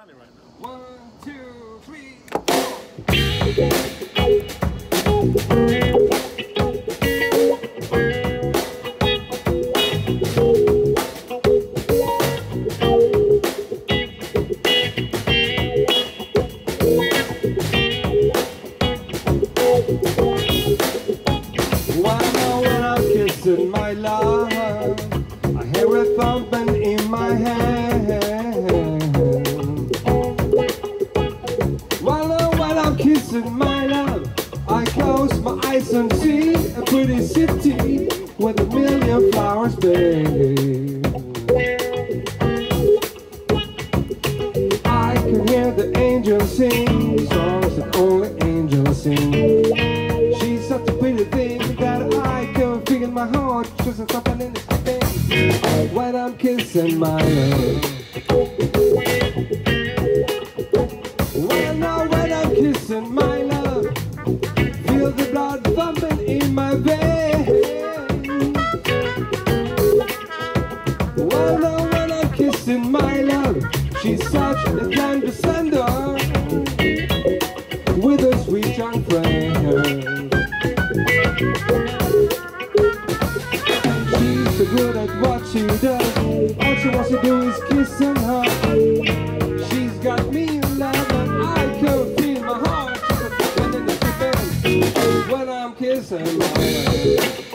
sunny right now. One, two, three. One city with a million flowers, babe. I can hear the angels sing songs that only angels sing. She's such a pretty thing that I can feel in my heart. She's something in the thing when I'm kissing my love. When I when I'm kissing my love, she's such a tender sender with a sweet young friend. She's so good at what she does. All she wants to do is kiss and hug. She's got me in love and I can feel my heart. When I'm kissing my love.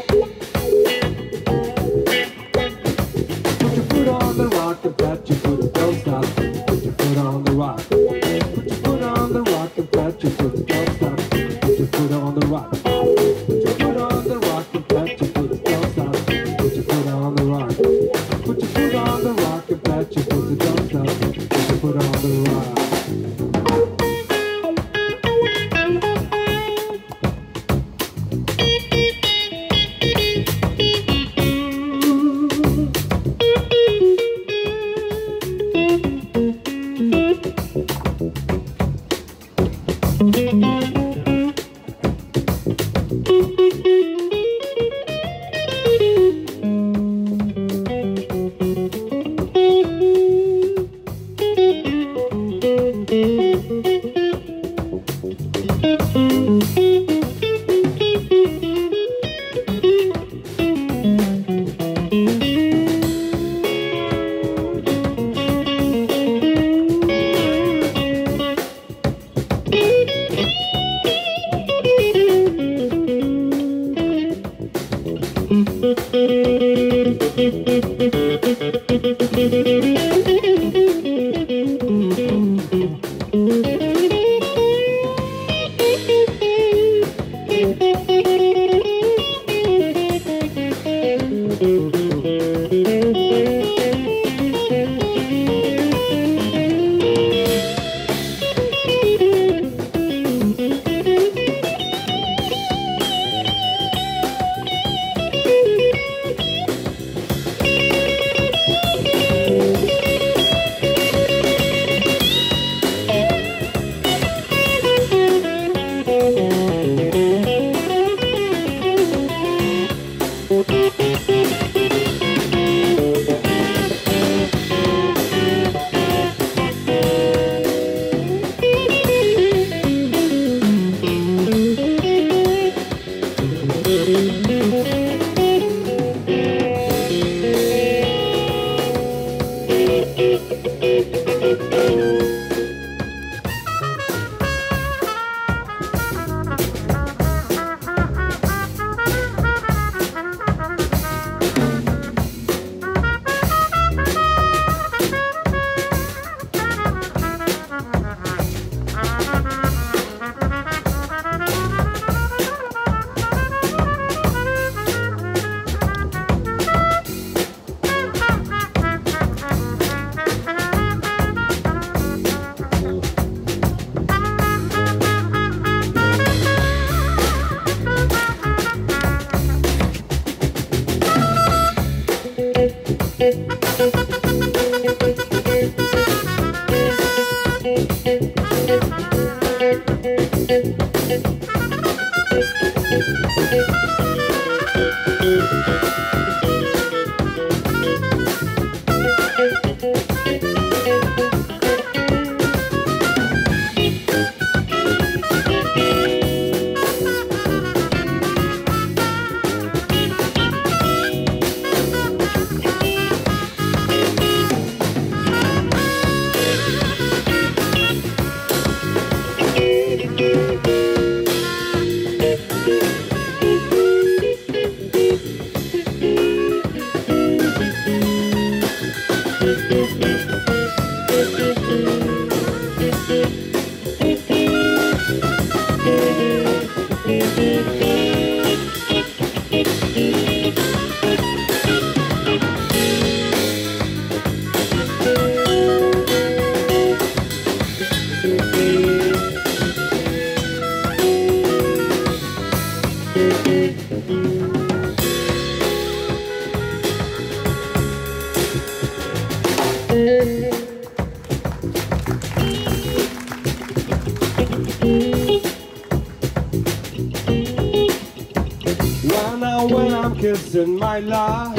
When I'm kissing my love.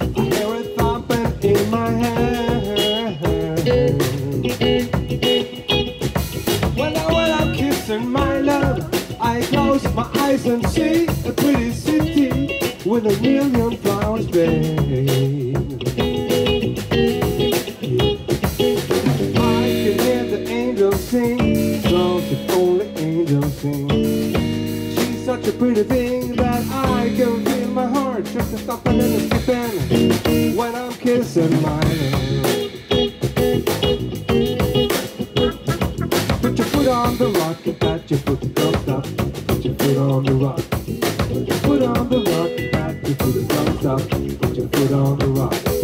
I hear it thumping in my head. I close my eyes and see a pretty city with a million flowers, babe. I can hear the angels sing, songs that only angels sing. She's such a pretty thing that I can feel my heart just a stopping and a skipping when I'm kissing my. Put your foot on the rock and pat your foot, don't stop. Put on the rock. Put on the rock pat your foot, don't stop. Put your foot on the rock.